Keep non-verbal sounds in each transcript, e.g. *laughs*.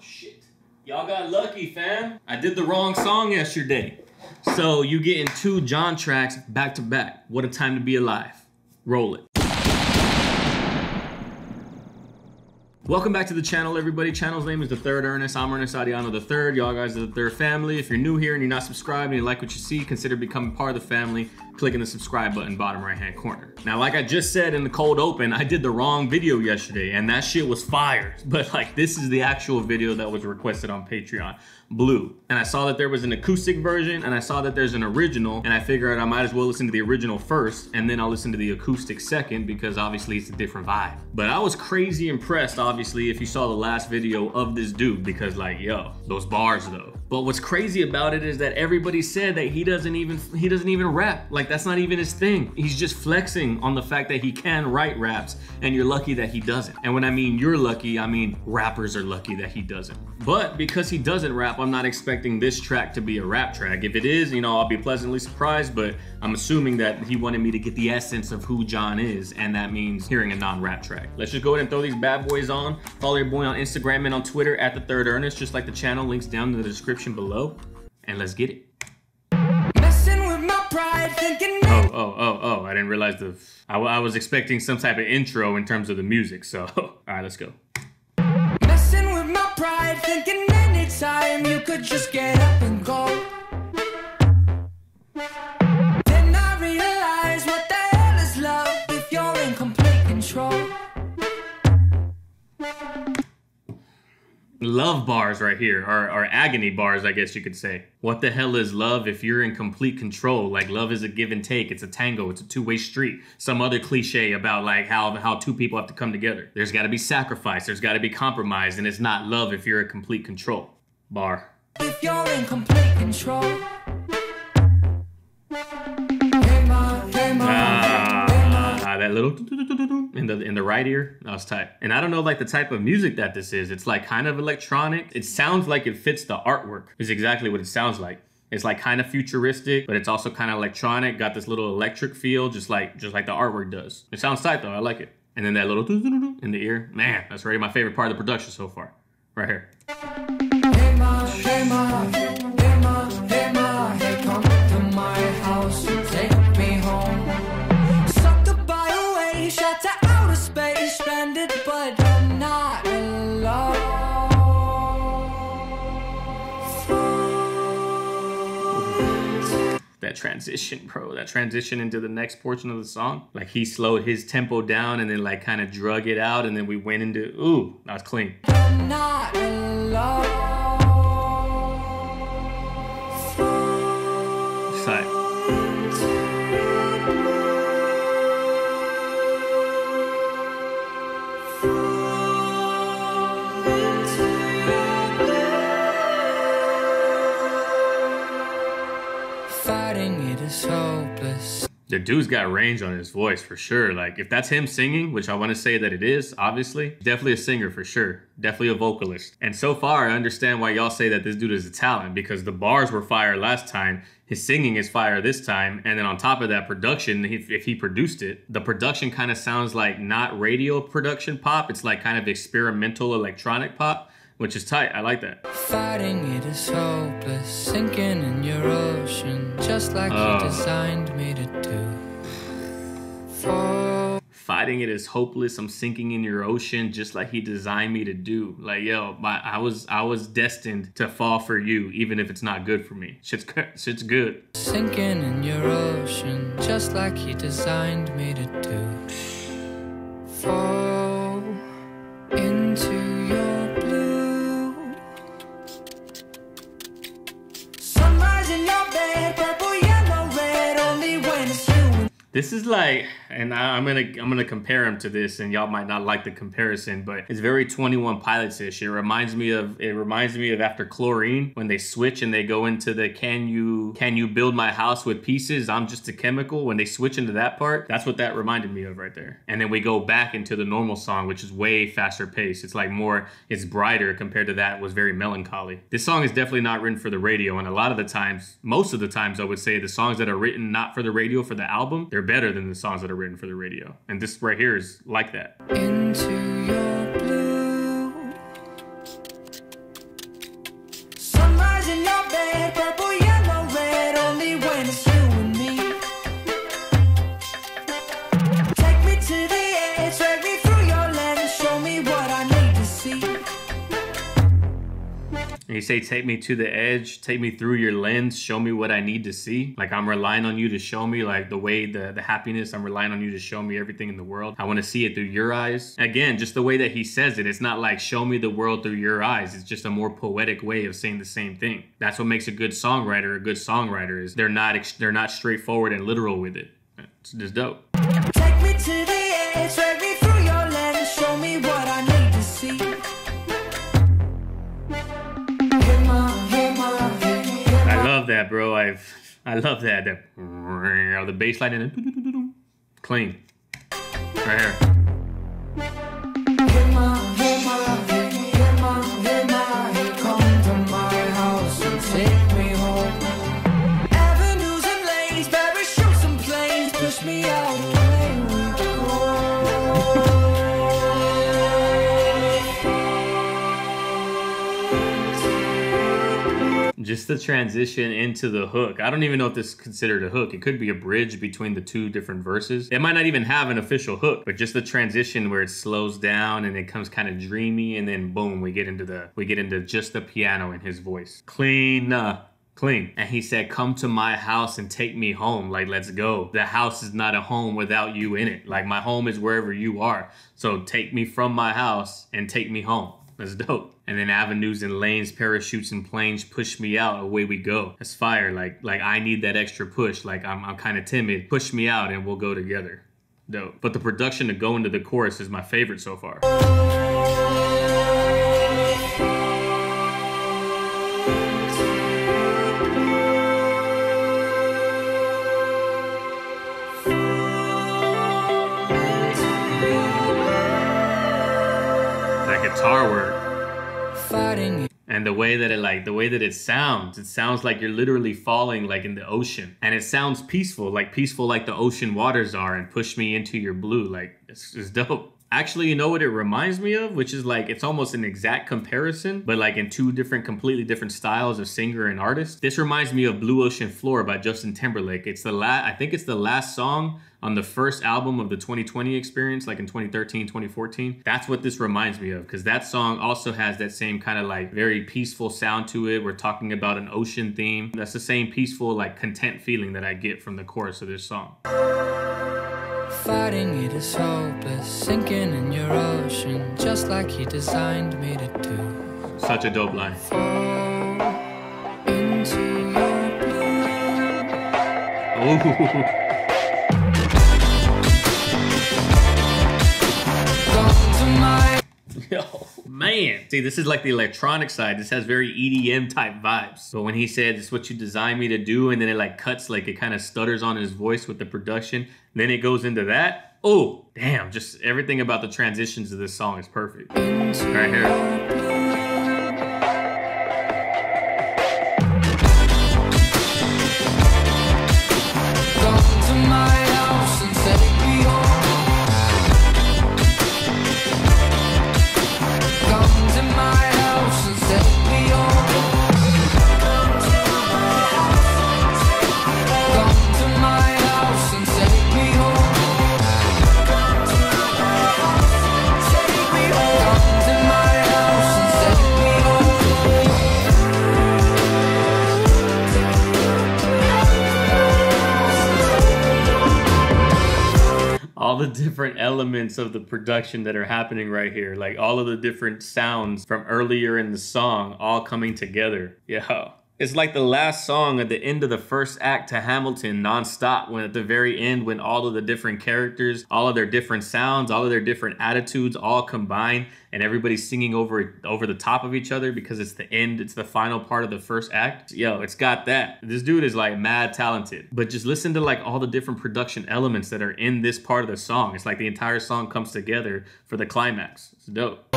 shit. Y'all got lucky, fam. I did the wrong song yesterday. So you getting two Jon tracks back to back. What a time to be alive. Roll it. Welcome back to the channel, everybody. Channel's name is The Third Ernest. I'm Ernest Arrellano the Third. Y'all guys are the Third family. If you're new here and you're not subscribed and you like what you see, consider becoming part of the family. Clicking the subscribe button bottom right hand corner. Now, like I just said in the cold open, I did the wrong video yesterday and that shit was fire. *laughs* But like, this is the actual video that was requested on Patreon, Blu. And I saw that there was an acoustic version and I saw that there's an original and I figured I might as well listen to the original first and then I'll listen to the acoustic second because obviously it's a different vibe. But I was crazy impressed, obviously, if you saw the last video of this dude because like, yo, those bars though. But what's crazy about it is that everybody said that he doesn't even he doesn't even rap. Like that's not even his thing. He's just flexing on the fact that he can write raps and you're lucky that he doesn't. And when I mean you're lucky, I mean rappers are lucky that he doesn't. But because he doesn't rap, I'm not expecting this track to be a rap track. If it is, you know, I'll be pleasantly surprised, but I'm assuming that he wanted me to get the essence of who Jon is, and that means hearing a non-rap track. Let's just go ahead and throw these bad boys on. Follow your boy on Instagram and on Twitter at the third Ernest, just like the channel links down in the description below. And let's get it. Pride, oh, oh, oh, oh, I didn't realize the, I, I was expecting some type of intro in terms of the music, so, *laughs* all right, let's go. Messing with my pride, thinking anytime you could just get up and go. Love bars right here, or, or agony bars, I guess you could say. What the hell is love if you're in complete control? Like love is a give and take. It's a tango. It's a two-way street. Some other cliche about like how how two people have to come together. There's got to be sacrifice. There's got to be compromise, and it's not love if you're in complete control. Bar. If you're in complete control. Ah, that little in the in the right ear. That was tight. And I don't know like the type of music that this is. It's like kind of electronic. It sounds like it fits the artwork. Is exactly what it sounds like. It's like kind of futuristic, but it's also kind of electronic. Got this little electric feel, just like just like the artwork does. It sounds tight though. I like it. And then that little in the ear, man, that's really my favorite part of the production so far, right here. Hey ma, hey ma. Transition, bro. That transition into the next portion of the song. Like he slowed his tempo down and then like kind of drug it out and then we went into ooh, that was clean. the dude's got range on his voice for sure. Like if that's him singing, which I want to say that it is, obviously, definitely a singer for sure. Definitely a vocalist. And so far, I understand why y'all say that this dude is a talent because the bars were fire last time. His singing is fire this time. And then on top of that production, if he produced it, the production kind of sounds like not radio production pop. It's like kind of experimental electronic pop which is tight. I like that. Fighting it is hopeless, sinking in your ocean, just like uh, you designed me to do. For Fighting it is hopeless. I'm sinking in your ocean, just like he designed me to do. Like yo, my, I was I was destined to fall for you, even if it's not good for me. Shit's *laughs* shit's good. Sinking in your ocean, just like he designed me to do. Fall into This is like, and I, am gonna I'm gonna compare him to this, and y'all might not like the comparison, but it's very 21 Pilots ish. It reminds me of it reminds me of after Chlorine when they switch and they go into the can you can you build my house with pieces? I'm just a chemical. When they switch into that part, that's what that reminded me of right there. And then we go back into the normal song, which is way faster paced. It's like more, it's brighter compared to that was very melancholy. This song is definitely not written for the radio, and a lot of the times, most of the times, I would say the songs that are written not for the radio for the album, they're they're better than the songs that are written for the radio. And this right here is like that. Into Say, take me to the edge, take me through your lens, show me what I need to see. Like I'm relying on you to show me like the way, the, the happiness, I'm relying on you to show me everything in the world. I want to see it through your eyes. Again, just the way that he says it, it's not like show me the world through your eyes. It's just a more poetic way of saying the same thing. That's what makes a good songwriter a good songwriter is they're not they're not straightforward and literal with it. It's just dope. That, bro. I've I love that. The the bass line and then clean. Right here. Just the transition into the hook. I don't even know if this is considered a hook. It could be a bridge between the two different verses. It might not even have an official hook, but just the transition where it slows down and it comes kind of dreamy, and then boom, we get into the we get into just the piano and his voice. Clean. Uh, clean. And he said, Come to my house and take me home. Like, let's go. The house is not a home without you in it. Like, my home is wherever you are. So take me from my house and take me home. That's dope. And then avenues and lanes, parachutes and planes push me out. Away we go. That's fire. Like, like I need that extra push. Like I'm, I'm kind of timid. Push me out and we'll go together. Dope. But the production to go into the chorus is my favorite so far. Guitar work. Fighting. And the way that it like the way that it sounds it sounds like you're literally falling like in the ocean. And it sounds peaceful like peaceful like the ocean waters are and push me into your blue like it's, it's dope. Actually you know what it reminds me of? Which is like it's almost an exact comparison but like in two different completely different styles of singer and artist. This reminds me of blue ocean floor by justin timberlake. It's the last i think it's the last song on the first album of the 2020 experience, like in 2013, 2014. That's what this reminds me of because that song also has that same kind of like very peaceful sound to it. We're talking about an ocean theme. That's the same peaceful, like content feeling that I get from the chorus of this song. Fighting it is hopeless, sinking in your ocean, just like he designed me to do. Such a dope line. *laughs* *laughs* Yo, man. See, this is like the electronic side. This has very EDM type vibes. But when he said, it's what you designed me to do, and then it like cuts, like it kind of stutters on his voice with the production, then it goes into that. Oh, damn. Just everything about the transitions of this song is perfect. Right here. Different elements of the production that are happening right here, like all of the different sounds from earlier in the song, all coming together. Yeah. It's like the last song at the end of the first act to Hamilton nonstop. When at the very end, when all of the different characters, all of their different sounds, all of their different attitudes all combine, and everybody's singing over over the top of each other because it's the end, it's the final part of the first act. Yo, it's got that. This dude is like mad talented. But just listen to like all the different production elements that are in this part of the song. It's like the entire song comes together for the climax. It's dope.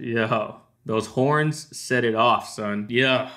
Yo, those horns set it off, son. Yeah.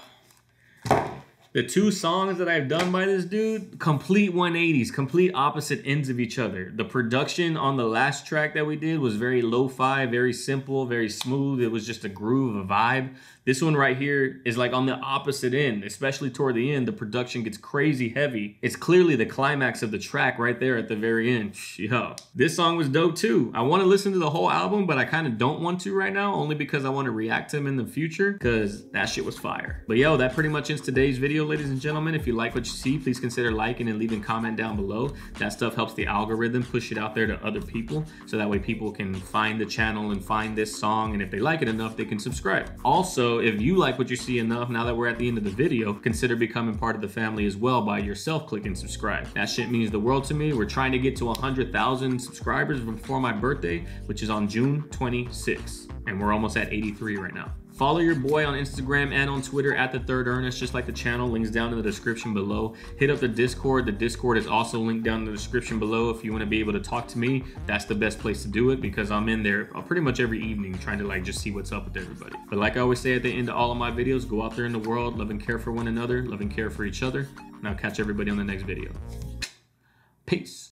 The two songs that I've done by this dude, complete 180s, complete opposite ends of each other. The production on the last track that we did was very lo-fi, very simple, very smooth. It was just a groove, a vibe. This one right here is like on the opposite end, especially toward the end. The production gets crazy heavy. It's clearly the climax of the track right there at the very end. Yo, this song was dope too. I want to listen to the whole album, but I kind of don't want to right now, only because I want to react to him in the future, because that shit was fire. But yo, that pretty much ends today's video, ladies and gentlemen. If you like what you see, please consider liking and leaving comment down below. That stuff helps the algorithm push it out there to other people, so that way people can find the channel and find this song, and if they like it enough, they can subscribe. Also, if you like what you see enough, now that we're at the end of the video, consider becoming part of the family as well by yourself clicking subscribe. That shit means the world to me. We're trying to get to 100,000 subscribers before my birthday, which is on June 26th. And we're almost at 83 right now. Follow your boy on Instagram and on Twitter at the Third Ernest, just like the channel. Links down in the description below. Hit up the Discord. The Discord is also linked down in the description below. If you want to be able to talk to me, that's the best place to do it because I'm in there uh, pretty much every evening trying to like just see what's up with everybody. But like I always say at the end of all of my videos, go out there in the world, love and care for one another, love and care for each other. And I'll catch everybody on the next video. Peace.